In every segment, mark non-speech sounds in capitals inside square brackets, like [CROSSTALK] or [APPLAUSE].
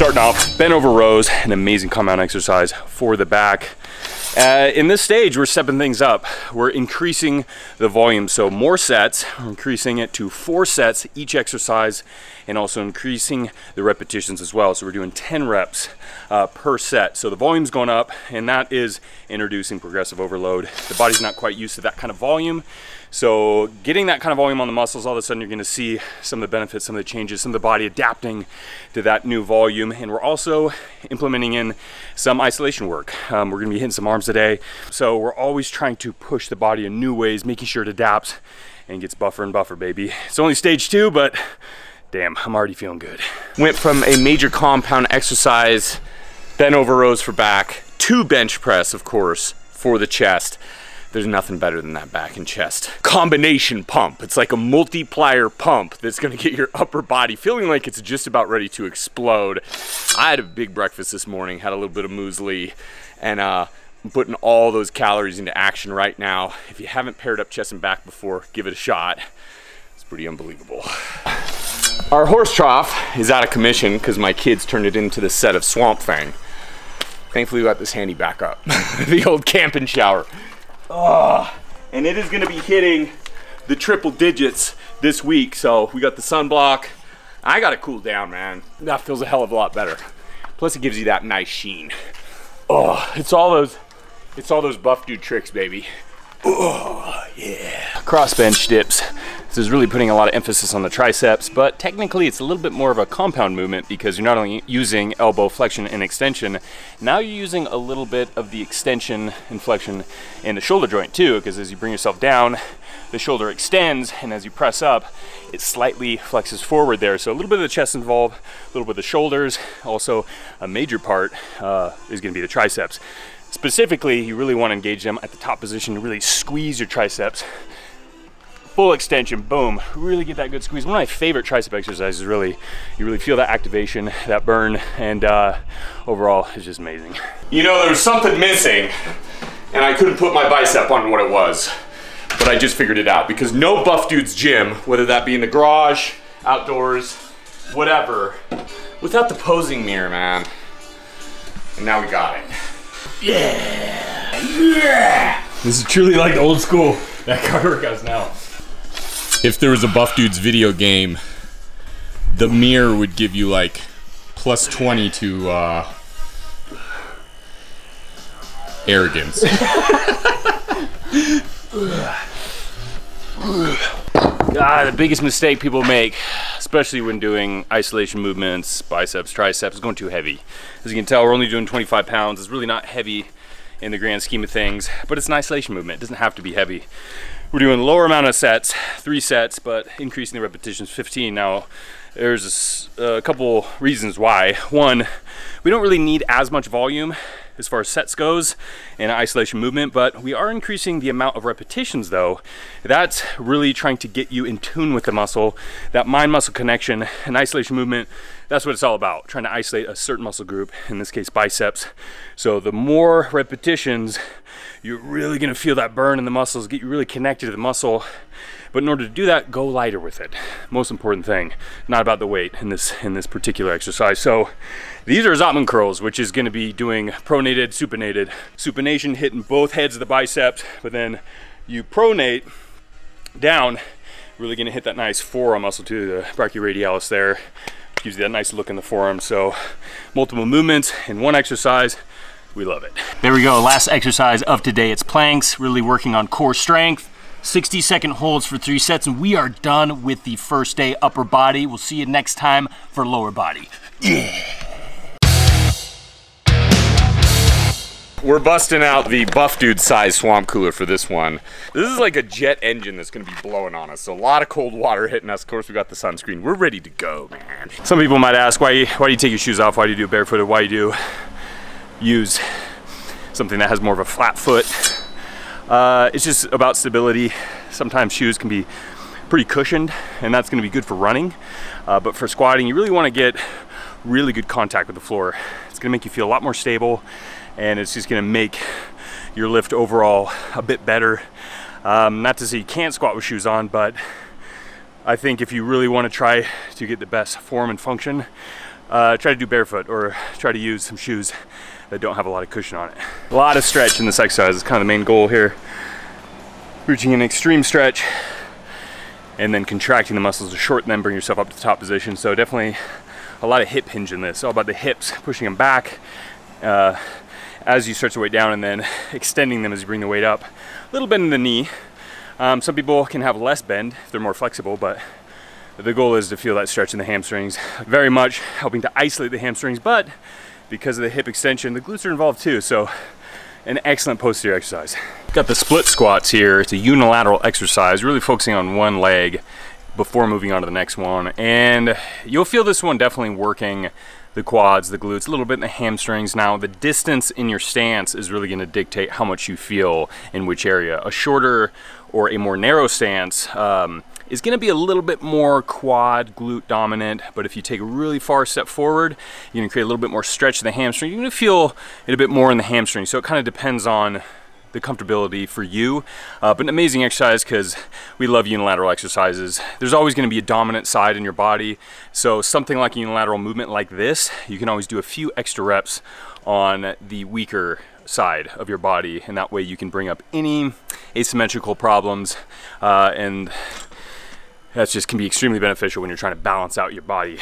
starting off, bent over rows, an amazing compound exercise for the back. Uh, in this stage, we're stepping things up. We're increasing the volume, so more sets, we're increasing it to four sets each exercise, and also increasing the repetitions as well. So we're doing 10 reps uh, per set. So the volume's going up, and that is introducing progressive overload. The body's not quite used to that kind of volume, so getting that kind of volume on the muscles, all of a sudden you're gonna see some of the benefits, some of the changes, some of the body adapting to that new volume. And we're also implementing in some isolation work. Um, we're gonna be hitting some arms today. So we're always trying to push the body in new ways, making sure it adapts and gets buffer and buffer, baby. It's only stage two, but damn, I'm already feeling good. Went from a major compound exercise, bent over rows for back, to bench press, of course, for the chest. There's nothing better than that back and chest. Combination pump. It's like a multiplier pump that's gonna get your upper body feeling like it's just about ready to explode. I had a big breakfast this morning, had a little bit of muesli, and uh, I'm putting all those calories into action right now. If you haven't paired up chest and back before, give it a shot. It's pretty unbelievable. Our horse trough is out of commission because my kids turned it into the set of Swamp Thing. Thankfully, we got this handy back up. [LAUGHS] the old camping shower. Oh, and it is to be hitting the triple digits this week. So we got the sunblock. I got to cool down, man. That feels a hell of a lot better. Plus, it gives you that nice sheen. Oh, it's all those, it's all those buff dude tricks, baby. Oh, yeah. Cross bench dips. This is really putting a lot of emphasis on the triceps, but technically it's a little bit more of a compound movement because you're not only using elbow flexion and extension, now you're using a little bit of the extension and flexion in the shoulder joint too, because as you bring yourself down, the shoulder extends, and as you press up, it slightly flexes forward there. So a little bit of the chest involved, a little bit of the shoulders. Also, a major part uh, is gonna be the triceps. Specifically, you really wanna engage them at the top position to really squeeze your triceps full extension, boom. Really get that good squeeze. One of my favorite tricep exercises, really. You really feel that activation, that burn, and uh, overall, it's just amazing. You know, there was something missing, and I couldn't put my bicep on what it was, but I just figured it out because no buff dude's gym, whether that be in the garage, outdoors, whatever, without the posing mirror, man. And now we got it. Yeah! Yeah! This is truly like old school that car workouts now if there was a Buff Dudes video game, the mirror would give you like plus 20 to uh, arrogance. [LAUGHS] God, the biggest mistake people make, especially when doing isolation movements, biceps, triceps, is going too heavy. As you can tell, we're only doing 25 pounds. It's really not heavy in the grand scheme of things, but it's an isolation movement. It doesn't have to be heavy. We're doing lower amount of sets, three sets, but increasing the repetitions 15. Now, there's a, a couple reasons why. One, we don't really need as much volume as far as sets goes in isolation movement, but we are increasing the amount of repetitions though. That's really trying to get you in tune with the muscle, that mind muscle connection and isolation movement. That's what it's all about, trying to isolate a certain muscle group, in this case biceps. So the more repetitions, you're really gonna feel that burn in the muscles, get you really connected to the muscle. But in order to do that, go lighter with it. Most important thing, not about the weight in this in this particular exercise. So these are Zottman curls, which is gonna be doing pronated, supinated. Supination hitting both heads of the biceps, but then you pronate down, really gonna hit that nice forearm muscle too, the brachioradialis there. Gives you that nice look in the forearm. So multiple movements in one exercise, we love it. There we go, last exercise of today. It's planks, really working on core strength. 60 second holds for three sets, and we are done with the first day upper body. We'll see you next time for lower body. Yeah. We're busting out the Buff Dude size swamp cooler for this one. This is like a jet engine that's gonna be blowing on us. So a lot of cold water hitting us. Of course, we got the sunscreen. We're ready to go, man. Some people might ask, why, why do you take your shoes off? Why do you do barefooted? Why do you use something that has more of a flat foot. Uh, it's just about stability. Sometimes shoes can be pretty cushioned and that's gonna be good for running. Uh, but for squatting, you really wanna get really good contact with the floor. It's gonna make you feel a lot more stable and it's just gonna make your lift overall a bit better. Um, not to say you can't squat with shoes on, but I think if you really wanna try to get the best form and function, uh, try to do barefoot or try to use some shoes that don't have a lot of cushion on it. A lot of stretch in this exercise is kind of the main goal here. Reaching an extreme stretch and then contracting the muscles to shorten them, bring yourself up to the top position. So definitely a lot of hip hinge in this. All about the hips, pushing them back uh, as you stretch the weight down and then [LAUGHS] extending them as you bring the weight up. A little bend in the knee. Um, some people can have less bend if they're more flexible, but the goal is to feel that stretch in the hamstrings. Very much helping to isolate the hamstrings, but because of the hip extension, the glutes are involved too. So an excellent posterior exercise. Got the split squats here. It's a unilateral exercise, really focusing on one leg before moving on to the next one. And you'll feel this one definitely working the quads, the glutes, a little bit in the hamstrings. Now, the distance in your stance is really gonna dictate how much you feel in which area. A shorter or a more narrow stance um, is gonna be a little bit more quad glute dominant, but if you take a really far step forward, you're gonna create a little bit more stretch in the hamstring. You're gonna feel it a bit more in the hamstring. So it kind of depends on the comfortability for you. Uh, but an amazing exercise because we love unilateral exercises. There's always going to be a dominant side in your body. So something like a unilateral movement like this, you can always do a few extra reps on the weaker side of your body and that way you can bring up any asymmetrical problems uh, and that just can be extremely beneficial when you're trying to balance out your body.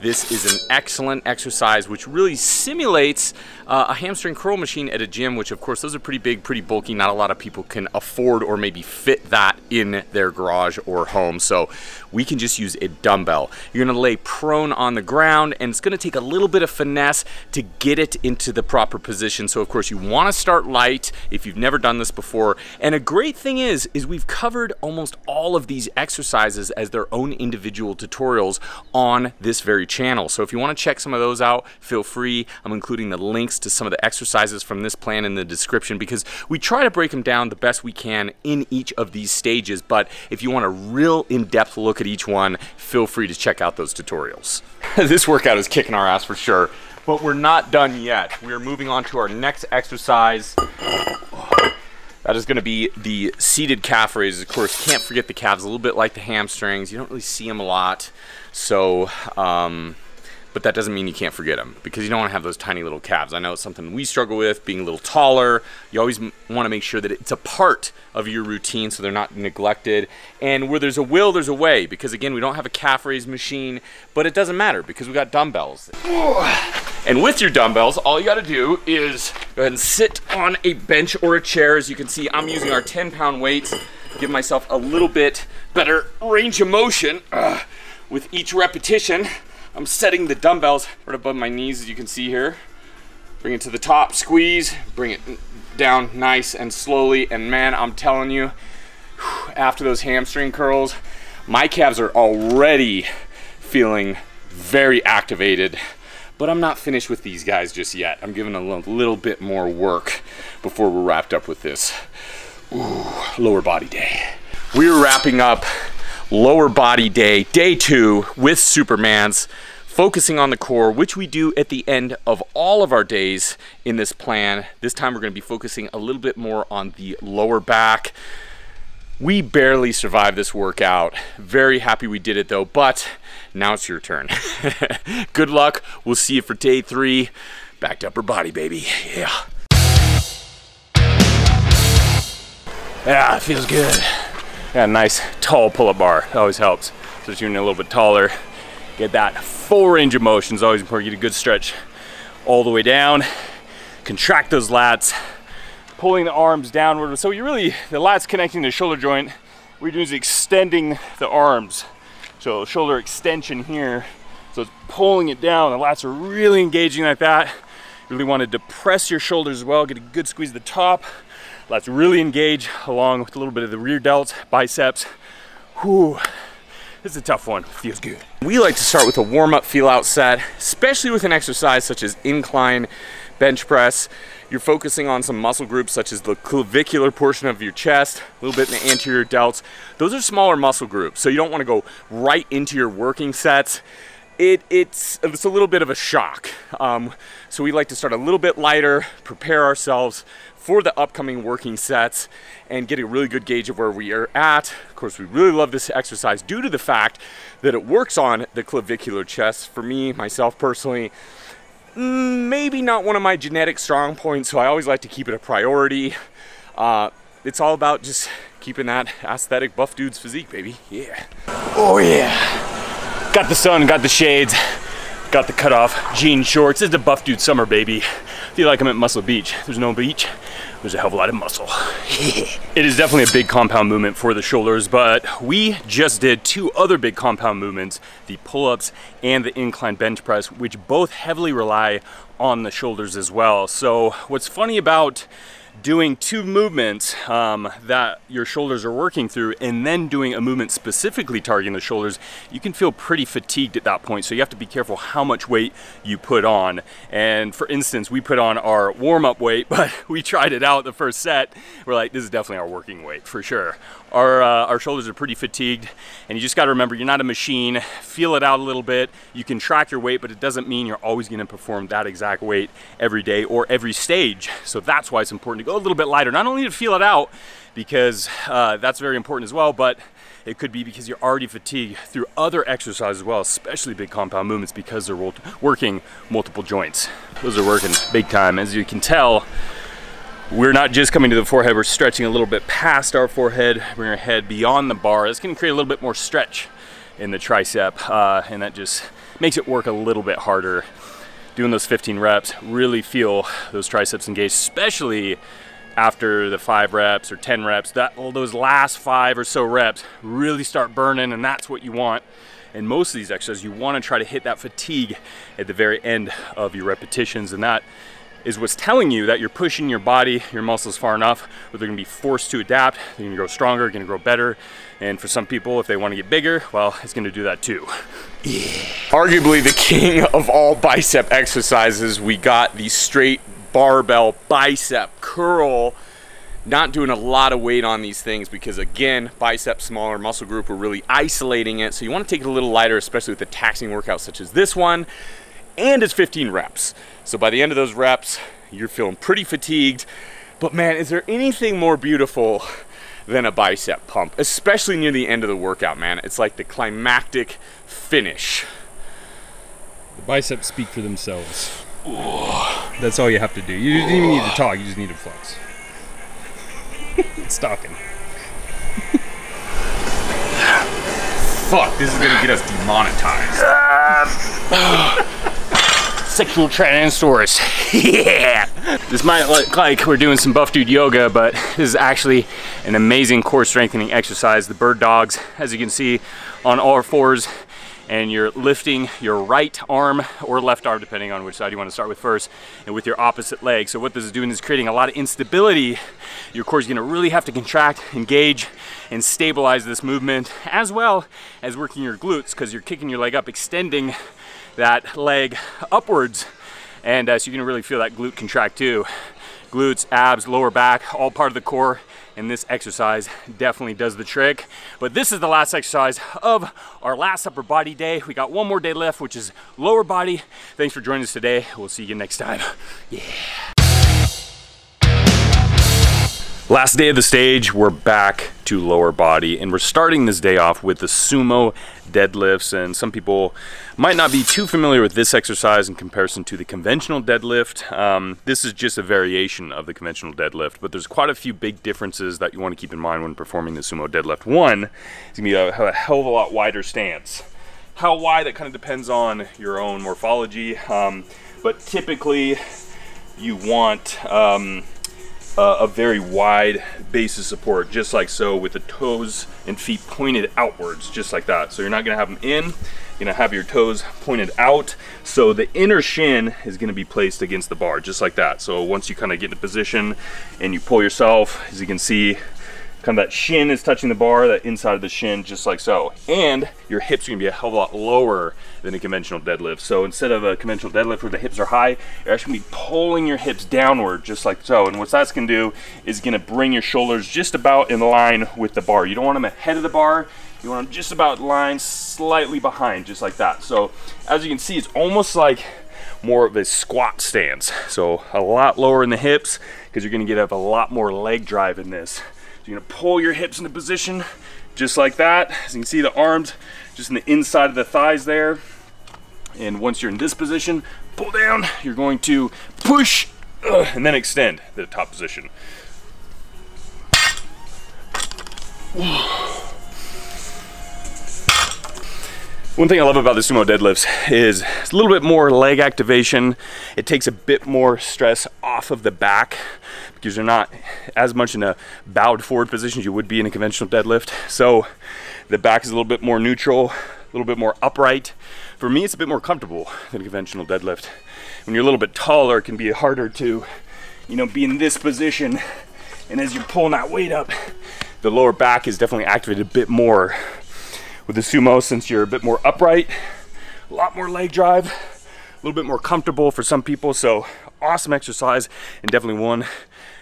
This is an excellent exercise which really simulates uh, a hamstring curl machine at a gym, which of course those are pretty big, pretty bulky. Not a lot of people can afford or maybe fit that in their garage or home. So we can just use a dumbbell. You're gonna lay prone on the ground and it's gonna take a little bit of finesse to get it into the proper position. So of course you wanna start light if you've never done this before. And a great thing is, is we've covered almost all of these exercises as their own individual tutorials on this very channel. So if you wanna check some of those out, feel free. I'm including the links to some of the exercises from this plan in the description because we try to break them down the best we can in each of these stages. But if you want a real in-depth look at each one, feel free to check out those tutorials. [LAUGHS] this workout is kicking our ass for sure, but we're not done yet. We're moving on to our next exercise. That is going to be the seated calf raises. Of course, can't forget the calves, a little bit like the hamstrings. You don't really see them a lot. So, um, but that doesn't mean you can't forget them because you don't want to have those tiny little calves. I know it's something we struggle with, being a little taller. You always want to make sure that it's a part of your routine so they're not neglected. And where there's a will, there's a way because again, we don't have a calf raise machine, but it doesn't matter because we got dumbbells. And with your dumbbells, all you got to do is go ahead and sit on a bench or a chair. As you can see, I'm using our 10 pound weights, give myself a little bit better range of motion uh, with each repetition. I'm setting the dumbbells right above my knees as you can see here. Bring it to the top, squeeze, bring it down nice and slowly. And man, I'm telling you, after those hamstring curls, my calves are already feeling very activated. But I'm not finished with these guys just yet. I'm giving a little, bit more work before we're wrapped up with this. Ooh, lower body day. We're wrapping up lower body day, day two with Supermans, focusing on the core, which we do at the end of all of our days in this plan. This time we're gonna be focusing a little bit more on the lower back. We barely survived this workout. Very happy we did it though, but now it's your turn. [LAUGHS] Good luck. We'll see you for day three. Back to upper body, baby. Yeah. Yeah, it feels good. Got a nice tall pull-up bar. That always helps. So as you're a little bit taller, get that full range of motion. It's always important get a good stretch all the way down. Contract those lats, pulling the arms downward. So you really, the lats connecting the shoulder joint, what you're doing is extending the arms. So shoulder extension here. So it's pulling it down. The lats are really engaging like that. You really want to depress your shoulders as well. Get a good squeeze at the top. Let's really engage along with a little bit of the rear delts, biceps. Whew. This is a tough one, feels good. We like to start with a warm-up feel-out set, especially with an exercise such as incline bench press. You're focusing on some muscle groups such as the clavicular portion of your chest, a little bit in the anterior delts. Those are smaller muscle groups, so you don't wanna go right into your working sets it, it's, it's a little bit of a shock. Um, so we like to start a little bit lighter, prepare ourselves for the upcoming working sets and get a really good gauge of where we are at. Of course, we really love this exercise due to the fact that it works on the clavicular chest. For me, myself personally, maybe not one of my genetic strong points, so I always like to keep it a priority. Uh, it's all about just keeping that aesthetic buff dude's physique, baby. Yeah. Oh yeah. Got the sun, got the shades, got the cutoff jean shorts. It's a buff dude summer, baby. Feel like I'm at Muscle Beach. There's no beach, there's a hell of a lot of muscle. [LAUGHS] it is definitely a big compound movement for the shoulders, but we just did two other big compound movements, the pull-ups and the incline bench press, which both heavily rely on the shoulders as well. So what's funny about doing two movements um, that your shoulders are working through and then doing a movement specifically targeting the shoulders, you can feel pretty fatigued at that point. So you have to be careful how much weight you put on. And for instance, we put on our warm-up weight, [LAUGHS] but we tried it out the first set. We're like, this is definitely our working weight for sure our, uh, our shoulders are pretty fatigued and you just got to remember you're not a machine feel it out a little bit you can track your weight but it doesn't mean you're always going to perform that exact weight every day or every stage so that's why it's important to go a little bit lighter not only to feel it out because uh, that's very important as well but it could be because you're already fatigued through other exercises as well, especially big compound movements because they're working multiple joints. Those are working big time. As you can tell, we're not just coming to the forehead, we're stretching a little bit past our forehead, bring our head beyond the bar. That's gonna create a little bit more stretch in the tricep, uh, and that just makes it work a little bit harder. Doing those 15 reps, really feel those triceps engaged, especially after the five reps or 10 reps, that all those last five or so reps really start burning and that's what you want. In most of these exercises, you wanna to try to hit that fatigue at the very end of your repetitions and that is what's telling you that you're pushing your body, your muscles far enough where they're gonna be forced to adapt, they're gonna grow stronger, gonna grow better. And for some people, if they wanna get bigger, well, it's gonna do that too. Yeah. Arguably the king of all bicep exercises, we got the straight barbell bicep curl not doing a lot of weight on these things because again, bicep smaller muscle group, we're really isolating it. So you wanna take it a little lighter, especially with a taxing workout such as this one and it's 15 reps. So by the end of those reps, you're feeling pretty fatigued. But man, is there anything more beautiful than a bicep pump, especially near the end of the workout, man? It's like the climactic finish. The biceps speak for themselves. That's all you have to do. You don't even need to talk, you just need to flex. [LAUGHS] it's talking. Fuck, this is gonna get us demonetized. [LAUGHS] sexual transverse. [LAUGHS] yeah! This might look like we're doing some buff dude yoga, but this is actually an amazing core strengthening exercise. The bird dogs, as you can see, on all fours, and you're lifting your right arm or left arm, depending on which side you want to start with first, and with your opposite leg. So what this is doing is creating a lot of instability. Your core is gonna really have to contract, engage, and stabilize this movement, as well as working your glutes, because you're kicking your leg up, extending that leg upwards. And uh, so you can really feel that glute contract too. Glutes, abs, lower back, all part of the core. And this exercise definitely does the trick. But this is the last exercise of our last upper body day. We got one more day left, which is lower body. Thanks for joining us today. We'll see you next time. Yeah. Last day of the stage, we're back to lower body, and we're starting this day off with the sumo deadlifts. And some people might not be too familiar with this exercise in comparison to the conventional deadlift. Um, this is just a variation of the conventional deadlift, but there's quite a few big differences that you want to keep in mind when performing the sumo deadlift. One it's gonna be a, a hell of a lot wider stance. How wide, that kind of depends on your own morphology, um, but typically you want um, uh, a very wide base of support, just like so, with the toes and feet pointed outwards, just like that. So you're not gonna have them in, you're gonna have your toes pointed out. So the inner shin is gonna be placed against the bar, just like that. So once you kind of get in position and you pull yourself, as you can see, kind of that shin is touching the bar, that inside of the shin, just like so. And your hips are gonna be a hell of a lot lower than a conventional deadlift. So instead of a conventional deadlift where the hips are high, you're actually gonna be pulling your hips downward, just like so. And what that's gonna do is gonna bring your shoulders just about in line with the bar. You don't want them ahead of the bar, You want them just about lined, slightly behind, just like that. So as you can see, it's almost like more of a squat stance. So a lot lower in the hips because you're gonna get up a lot more leg drive in this. You're gonna pull your hips into position just like that. As you can see the arms just in the inside of the thighs there. And once you're in this position, pull down, you're going to push and then extend the top position. One thing I love about the sumo deadlifts is it's a little bit more leg activation. It takes a bit more stress off of the back because you're not as much in a bowed forward position as you would be in a conventional deadlift. So the back is a little bit more neutral, a little bit more upright. For me, it's a bit more comfortable than a conventional deadlift. When you're a little bit taller, it can be harder to, you know, be in this position. And as you're pulling that weight up, the lower back is definitely activated a bit more with the sumo since you're a bit more upright, a lot more leg drive, a little bit more comfortable for some people. So awesome exercise and definitely one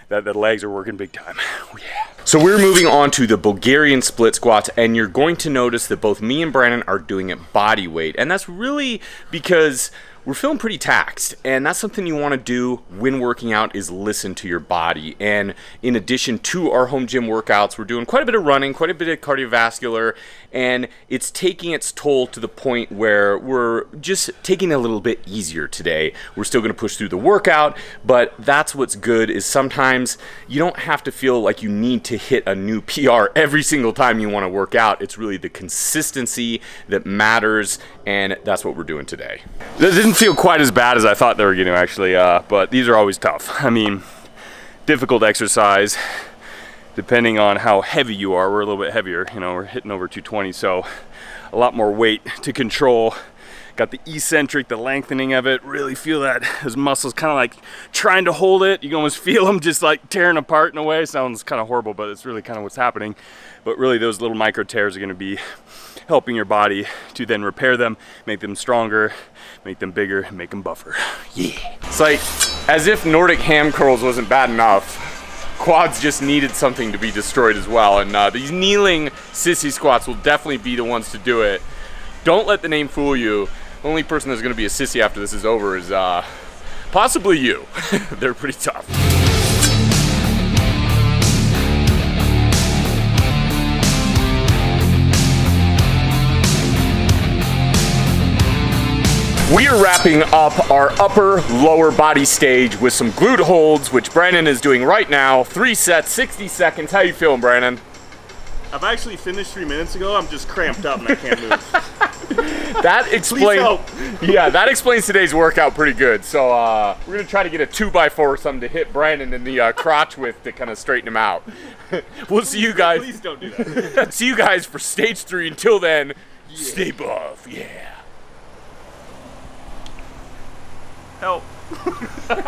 that the legs are working big time. Oh, yeah. So we're moving on to the Bulgarian split squats and you're going to notice that both me and Brandon are doing it body weight. And that's really because we're feeling pretty taxed and that's something you want to do when working out is listen to your body and in addition to our home gym workouts we're doing quite a bit of running quite a bit of cardiovascular and it's taking its toll to the point where we're just taking it a little bit easier today. We're still going to push through the workout but that's what's good is sometimes you don't have to feel like you need to hit a new [LAUGHS] PR every single time you want to work out. It's really the consistency that matters and that's what we're doing today. This didn't feel quite as bad as I thought they were going to actually, uh, but these are always tough. I mean, difficult exercise depending on how heavy you are. We're a little bit heavier, you know, we're hitting over 220, so a lot more weight to control. Got the eccentric, the lengthening of it. Really feel that his muscles kind of like trying to hold it. You can almost feel them just like tearing apart in a way. Sounds kind of horrible, but it's really kind of what's happening. But really those little micro tears are gonna be helping your body to then repair them, make them stronger, make them bigger, make them buffer. Yeah. It's like as if Nordic ham curls wasn't bad enough. Quads just needed something to be destroyed as well, and uh, these kneeling sissy squats will definitely be the ones to do it. Don't let the name fool you. The only person that's going to be a sissy after this is over is uh, possibly you. [LAUGHS] They're pretty tough. We are wrapping up our upper lower body stage with some glute holds, which Brandon is doing right now. Three sets, 60 seconds. How you feeling, Brandon? I've actually finished three minutes ago. I'm just cramped up and I can't move. [LAUGHS] [LAUGHS] that explains. yeah, that explains today's workout pretty good. So uh, we're gonna try to get a two by four or something to hit Brandon in the uh, crotch with to kind of straighten him out. [LAUGHS] we'll see you guys. Please don't do that. see you guys for stage three. Until then, yeah. stay buff. Yeah. Help. [LAUGHS]